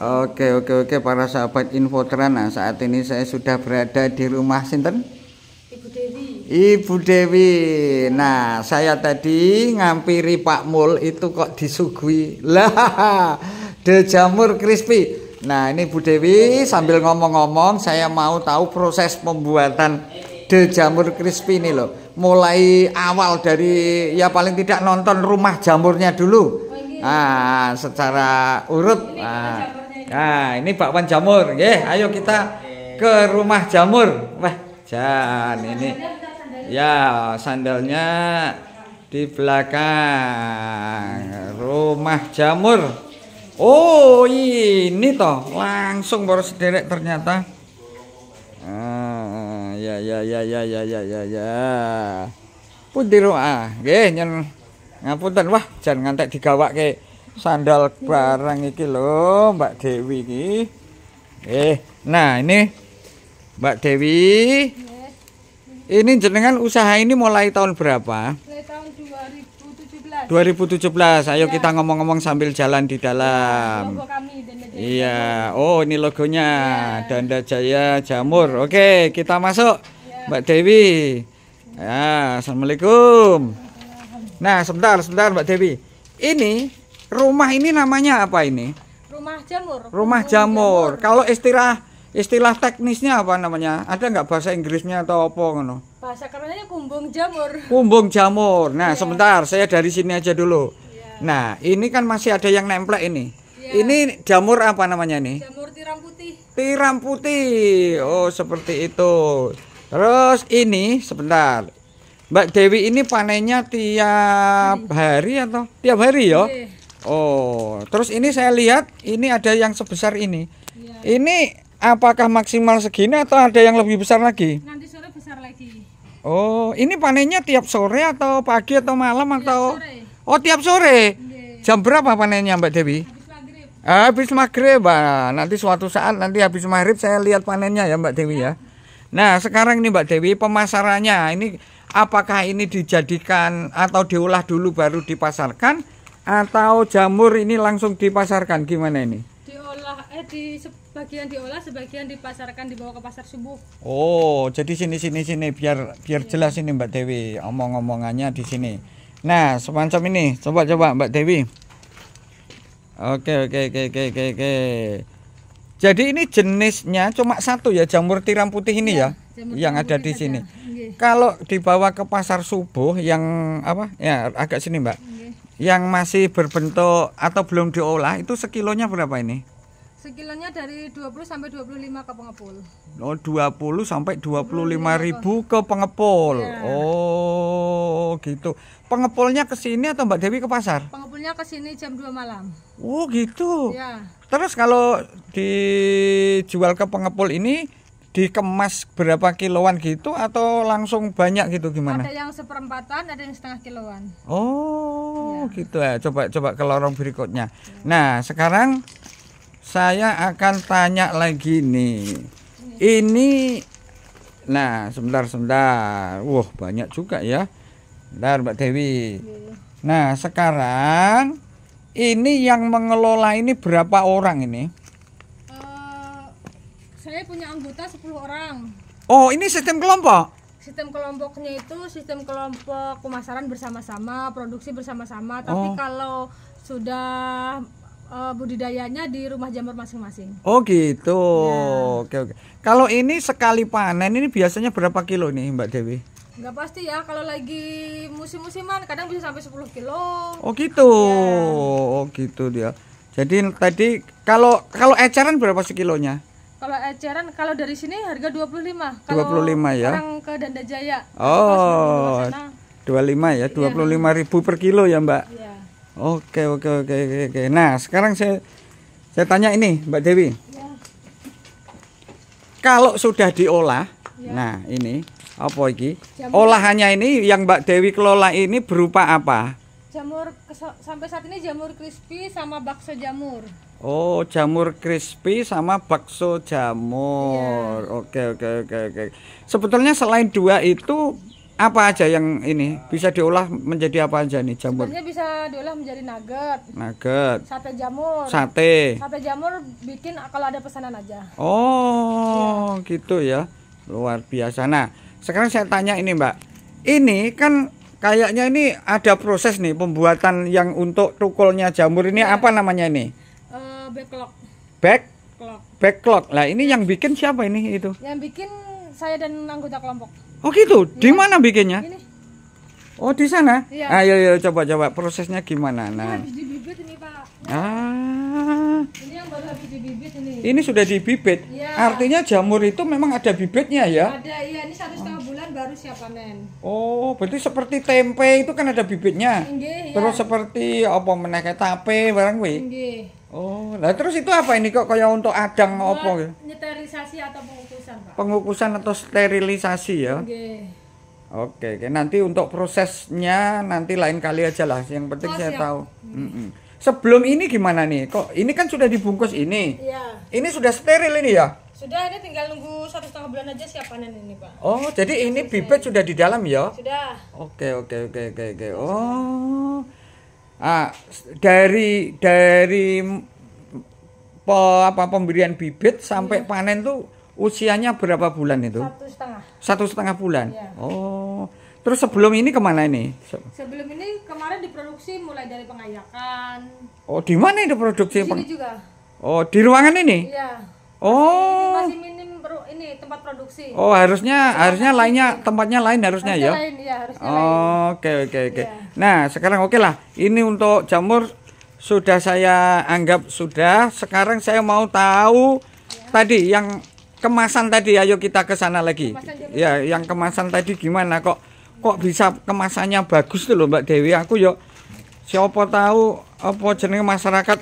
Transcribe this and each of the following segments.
Oke oke oke para sahabat Infotran nah, saat ini saya sudah berada di rumah Sinten? Ibu Dewi. Ibu Dewi. Nah saya tadi ngampiri Pak Mul itu kok disuguhi Lah de jamur crispy. Nah ini Bu Dewi sambil ngomong-ngomong saya mau tahu proses pembuatan de jamur crispy ini loh. Mulai awal dari ya paling tidak nonton rumah jamurnya dulu Nah secara urut Nah Nah, ini bakwan jamur, nggih. Ayo kita ke rumah jamur. Wah, jan ini. Ya, sandalnya di belakang rumah jamur. Oh, ini toh, langsung baru sederek ternyata. Ah, ya ya ya ya ya ya ya ya. Pundi ah, nggih nyen ngapunten wah jan ngantek digawake sandal barang iki lho Mbak Dewi iki. Eh, nah ini Mbak Dewi. Ini jenengan usaha ini mulai tahun berapa? Mulai tahun 2017. 2017. Ayo kita ngomong-ngomong sambil jalan di dalam. Logo kami dan Jaya. Iya. Oh, ini logonya Danda Jaya Jamur. Oke, kita masuk. Mbak Dewi. Ya, Assalamualaikum. Nah, sebentar, sebentar Mbak Dewi. Ini rumah ini namanya apa ini? Rumah jamur. Rumah jamur. Kalau istilah istilah teknisnya apa namanya? Ada nggak bahasa Inggrisnya atau apa ngono? Bahasa kerennya kumbung jamur. Kumbung jamur. Nah, sebentar, saya dari sini aja dulu. Nah, ini kan masih ada yang nemplek ini. Iya. Ini jamur apa namanya nih? Jamur tiram putih. Tiram putih. Oh, seperti itu. Terus ini sebentar. Mbak Dewi ini panennya tiap hari atau tiap hari ya? Iya. Oh, terus ini saya lihat ini ada yang sebesar ini. Iya. Ini apakah maksimal segini atau ada yang lebih besar lagi? Nanti sore besar lagi. Oh, ini panennya tiap sore atau pagi atau malam atau? Sore. Oh, tiap sore. Nggih. Jam berapa panennya Mbak Dewi? Habis maghrib. Habis maghrib, Bah. nanti suatu saat nanti habis maghrib saya lihat panennya ya Mbak Dewi ya. Nah sekarang ini Mbak Dewi pemasarannya ini apakah ini dijadikan atau diolah dulu baru dipasarkan atau jamur ini langsung dipasarkan gimana ini? Diolah eh di sebagian diolah, sebagian dipasarkan dibawa ke pasar subuh. Oh jadi sini sini sini biar biar jelas ini Mbak Dewi omong-omongannya di sini. Nah semacam ini coba coba Mbak Dewi. Oke oke oke oke oke oke. Jadi ini jenisnya cuma satu ya jamur tiram putih ini ya, Jamur yang ada di sini. Nggih. Kalau dibawa ke pasar subuh yang apa? Ya agak sini Mbak. Nggih. Yang masih berbentuk atau belum diolah itu sekilonya berapa ini? Sekilonya dari 20 sampai 25 ke pengepul. Oh 20 sampai 25 ribu ke pengepul. Iya. Oh gitu. Pengepulnya ke sini atau Mbak Dewi ke pasar? Pengepulnya ke sini jam 2 malam. Oh gitu. Ya. Terus kalau dijual ke pengepul ini dikemas berapa kiloan gitu atau langsung banyak gitu gimana? Ada yang seperempatan, ada yang setengah kiloan. Oh, gitu ya. Coba coba ke lorong berikutnya. Nah, sekarang saya akan tanya lagi nih. Ini Nah, sebentar sebentar. Wah, banyak juga ya. Bentar, Mbak Dewi. Nah, sekarang ini yang mengelola ini berapa orang ini? Saya punya anggota 10 orang. Oh, ini sistem kelompok. Sistem kelompoknya itu sistem kelompok pemasaran bersama-sama, produksi bersama-sama. Tapi Oh. kalau sudah eh, budidayanya di rumah jamur masing-masing. Oh, gitu. Oke, oke. Kalau ini sekali panen ini biasanya berapa kilo nih, Mbak Dewi? Nggak pasti ya, kalau lagi musim-musiman kadang bisa sampai 10 kilo. Oh gitu. Oh gitu dia. Jadi tadi kalau kalau eceran berapa sekilonya? Kalau eceran kalau dari sini harga 25. Kalau 25 ya. Orang ke Danda Jaya. Oh. Pas di luar sana, 25 ya, 25 ribu per kilo ya Mbak. Iya. Oke oke oke oke. oke. Nah sekarang saya saya tanya ini Mbak Dewi. Ya. Kalau sudah diolah, nah ini apa iki? Jamur. Olahannya ini yang Mbak Dewi kelola ini berupa apa? Jamur sampai saat ini jamur crispy sama bakso jamur. Oh, jamur crispy sama bakso jamur. Iya. Oke, oke, oke, oke. Sebetulnya selain dua itu apa aja yang ini bisa diolah menjadi apa aja nih jamur? Sebenarnya bisa diolah menjadi nugget, Nugget, sate jamur. sate. Sate jamur bikin kalau ada pesanan aja. Oh, gitu ya. Luar biasa. Nah, sekarang saya tanya ini, Mbak. Ini kan kayaknya ini ada proses nih pembuatan yang untuk tukulnya jamur ini apa namanya ini? Backlog, Back clock. backlog. Lah, ini yang bikin siapa ini itu? Yang bikin saya dan anggota kelompok. Oh, gitu. Di mana bikinnya? Ini Oh, di sana. Iya. Ayo, ayo coba coba prosesnya gimana? Nah. habis dibibit ini Pak. Ah, Ini yang baru habis dibibit ini. ini sudah dibibit. Iya. Artinya jamur itu memang ada bibitnya ya? Ada iya ini satu setengah bulan baru siap panen. Oh, berarti seperti tempe itu kan ada bibitnya. Inggih ya. Terus seperti apa meneh kayak tape barang. Inggih. Oh, lah terus itu apa ini kok kayak untuk adang apa Buat gitu? Nyterilisasi atau pengukusan Pak. Pengukusan atau sterilisasi ya? Oke, oke. Nanti untuk prosesnya nanti lain kali aja lah. Yang penting Oh, saya siap. tahu. Mm-mm. Sebelum ini gimana nih? Kok ini kan sudah dibungkus ini? Iya. Ini sudah steril ini ya? Sudah ini tinggal nunggu satu setengah bulan aja siap panen ini Pak. Oh, jadi ini bibit sudah di dalam ya? Sudah. Oke oke oke oke oke. Oh. Ah, dari dari pe, apa pemberian bibit sampai panen tuh usianya berapa bulan itu? Satu setengah. Satu setengah bulan. Iya. Oh. Terus sebelum ini ke mana ini? Se- Sebelum ini kemarin diproduksi mulai dari pengayakan. Oh, di mana itu Di produksi? sini peng- juga. Oh, di ruangan ini? Iya. Oh. Masih minim pro- ini tempat produksi. Oh, harusnya harusnya lainnya tempatnya lain harusnya Harusnya ya. lain, harusnya lain. Oke oke oke. Iya. Nah sekarang oke lah. Ini untuk jamur sudah saya anggap sudah. Sekarang saya mau tahu tadi yang kemasan tadi. Ayo kita ke sana lagi. Ya yang kemasan tadi gimana kok? Kok bisa kemasannya bagus tuh loh Mbak Dewi? Aku yuk siapa tahu apa jenenge masyarakat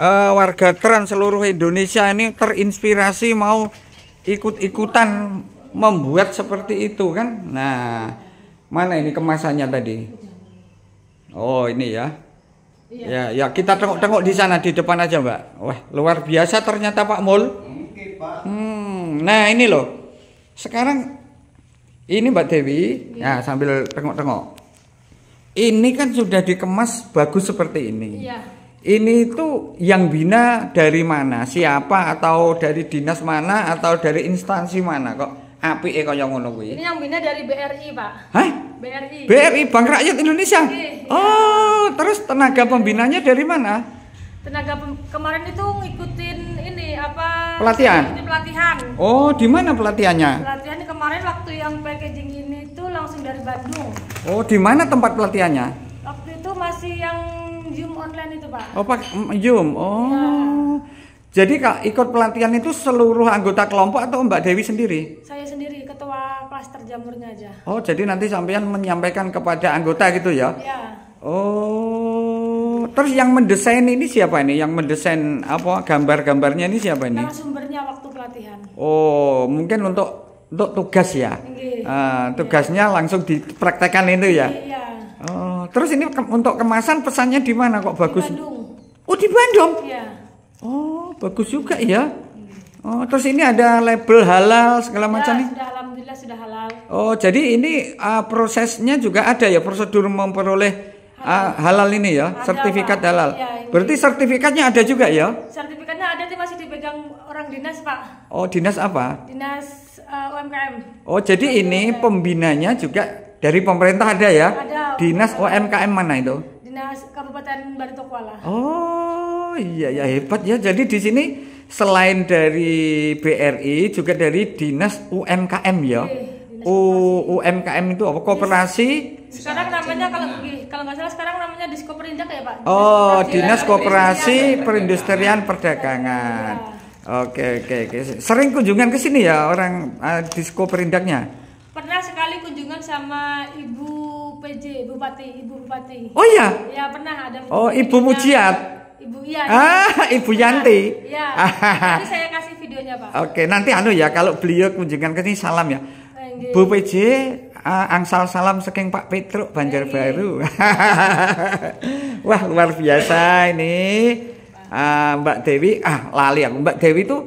eh, warga trans seluruh Indonesia ini terinspirasi mau ikut-ikutan membuat seperti itu kan. Nah, mana ini kemasannya tadi? Oh, ini ya. Ya, ya kita tengok-tengok di sana di depan aja, Mbak. Wah, luar biasa ternyata Pak Mul. Hmm, nah ini loh. Sekarang ini Mbak Dewi, ya sambil tengok-tengok. Ini kan sudah dikemas bagus seperti ini. Iya. Ini itu yang bina dari mana? Siapa atau dari dinas mana atau dari instansi mana kok? Api kaya ngono kuwi. Ini yang bina dari BRI, Pak. Hah? BRI. BRI Bank Rakyat Indonesia. Iya. Oh, terus tenaga pembinanya dari mana? Tenaga kemarin itu ngikutin ini apa? Pelatihan? Ngikutin pelatihan. Oh, di mana pelatihannya? Pelatihan ini kemarin waktu yang packaging ini itu langsung dari Bandung. Oh, di mana tempat pelatihannya? Waktu itu masih yang Zoom online itu, Pak. Oh, Pak mm, Yum. Oh. Jadi Kak, ikut pelatihan itu seluruh anggota kelompok atau Mbak Dewi sendiri? Saya sendiri ketua klaster jamurnya aja. Oh, jadi nanti sampean menyampaikan kepada anggota gitu ya? Ya. Oh, terus yang mendesain ini siapa ini? Yang mendesain apa gambar-gambarnya ini siapa ini? Narasumbernya waktu pelatihan. Oh, mungkin untuk untuk tugas ya. Nggih. Ah, tugasnya langsung dipraktekkan itu ya. Iya. Oh, terus ini ke- untuk kemasan pesannya di mana kok Di bagus? Bandung. Oh, di Bandung. Iya. Oh, bagus juga ya. Oh, terus ini ada label halal segala macam Ya, nih. sudah alhamdulillah sudah halal. Oh, jadi ini ah, prosesnya juga ada ya prosedur memperoleh ah, halal ini ya, Ada, sertifikat Pak. halal. Iya, ini. Berarti sertifikatnya ada juga ya? Sertifikatnya ada tapi masih dipegang orang dinas, Pak. Oh, dinas apa? Dinas eh, UMKM. Oh, jadi ini pembinanya juga dari pemerintah ada ya? Ada. Dinas UMKM mana itu? Dinas Kabupaten Barito Kuala. Oh, iya ya hebat ya. Jadi di sini selain dari BRI juga dari Dinas UMKM ya. Iya, U, UMKM itu apa? Koperasi Sekarang namanya kalau kalau nggak salah sekarang namanya Disko Perindak ya, Pak. Oh, Dinas Dinas Koperasi. Perindustrian Perdagangan. Oke, oke, oke. Sering kunjungan ke sini ya orang uh, disko perindaknya. Pernah sekali kunjungan sama Ibu PJ, Bupati, Ibu Bupati. Oh iya. Ya pernah ada. Oh, Ibu. Mujiat. Ibu iya. Ah, Ibu Yanti. Iya. Nanti saya kasih videonya, Pak. Oke, nanti anu ya kalau beliau kunjungan ke sini salam ya. Bu PJ uh, angsal salam saking Pak Petruk Banjarbaru. Wah, luar biasa ini. Ah, Mbak Dewi, ah lali aku. Mbak Dewi itu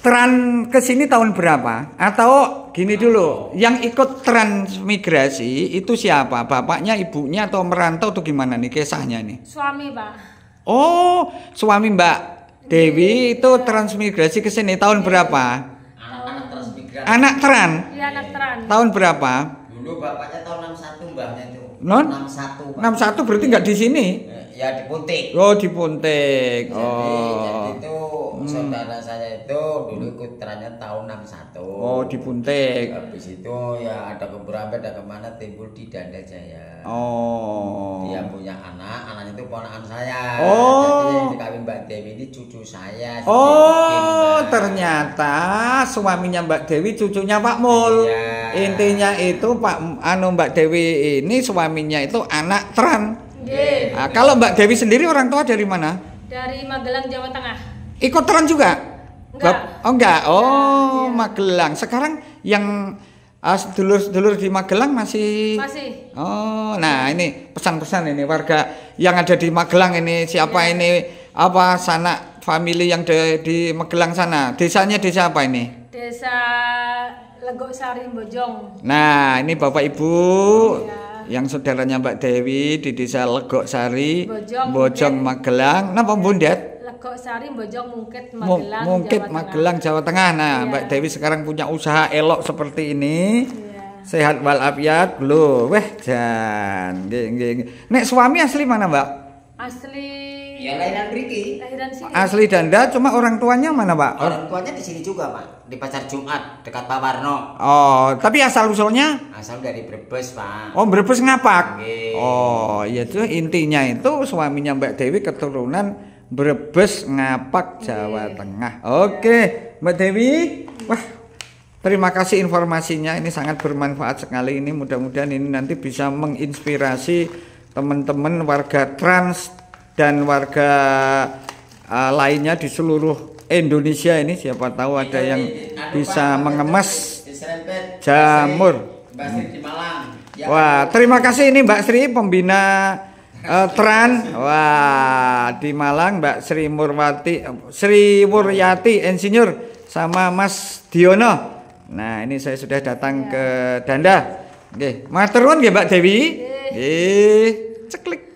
Tran ke sini tahun berapa? Atau gini dulu, yang ikut transmigrasi itu siapa? Bapaknya, ibunya atau merantau atau gimana nih kisahnya nih? Suami, Pak. Oh, suami Mbak Dewi itu transmigrasi ke sini tahun berapa? Anak-anak transmigran. Anak tran Iya, anak teran. tahun berapa? Dulu bapaknya tahun 61 mbahnya itu. Non? 61. Pak. 61 berarti nggak di sini? Eh, Ya di Puntik. Oh, di Puntik. Jadi, Oh. jadi itu saudara saya itu dulu ikut terannya tahun 61. Oh, di Puntik. Habis itu ya ada keberapa ada ke mana timbul di Danda Jaya. Oh. Dia punya anak, anaknya itu ponakan saya. Oh. Jadi yang dikawin Mbak Dewi ini cucu saya. Oh, ternyata suaminya Mbak Dewi cucunya Pak Mul. Iya. Intinya itu Pak anu Mbak Dewi ini suaminya itu anak tran. Nggih. Nah, kalau Mbak Dewi sendiri orang tua dari mana? Dari Magelang, Jawa Tengah. Ikut tran juga? Enggak. Oh enggak. Oh, Magelang. Sekarang yang ah, dulur-dulur di Magelang masih Masih. Oh, nah ini pesan-pesan ini warga yang ada di Magelang ini siapa Iya. ini apa sanak family yang di, di Magelang sana. Desanya desa apa ini? Desa Legok Sari, Bojong. Nah, ini Bapak Ibu Iya. yang saudaranya Mbak Dewi di Desa Legok Sari, Bojong, Bojong. Magelang. Napa Bundet? Legok Sari, Bojong, Mungkit, Mu- Magelang, Mungkit Jawa Magelang Jawa Tengah. Nah, Iya. Mbak Dewi sekarang punya usaha elok seperti ini. Iya. Sehat walafiat, lho. Weh, jan. Nggih, nggih. nggih. Nek suami asli mana, Mbak? Asli Ya lahiran Briki. lahiran sini. Asli Danda, cuma orang tuanya mana, Pak? Orang tuanya di sini juga, Pak. Di Pasar Jumat dekat Pak Warno. Oh, tapi asal usulnya Asal dari Brebes, Pak. Oh, Brebes ngapak. Nggih. Oh, iya itu intinya itu suaminya Mbak Dewi keturunan Brebes ngapak Jawa Tengah. Oke, Mbak Dewi. Wah, terima kasih informasinya. Ini sangat bermanfaat sekali ini. Mudah-mudahan ini nanti bisa menginspirasi teman-teman warga trans dan warga uh, lainnya di seluruh Indonesia ini siapa tahu ada Iya, yang anu, bisa mengemas jamur. Ya, Wah, terima kasih ini Mbak Sri pembina eh, Tran. Wah, di Malang Mbak Sri Murwati Sri Wuryati Insinyur sama Mas Diono. Nah, ini saya sudah datang ke Danda. Oke, matur nuwun nggih Mbak Dewi. Nggih, ceklik.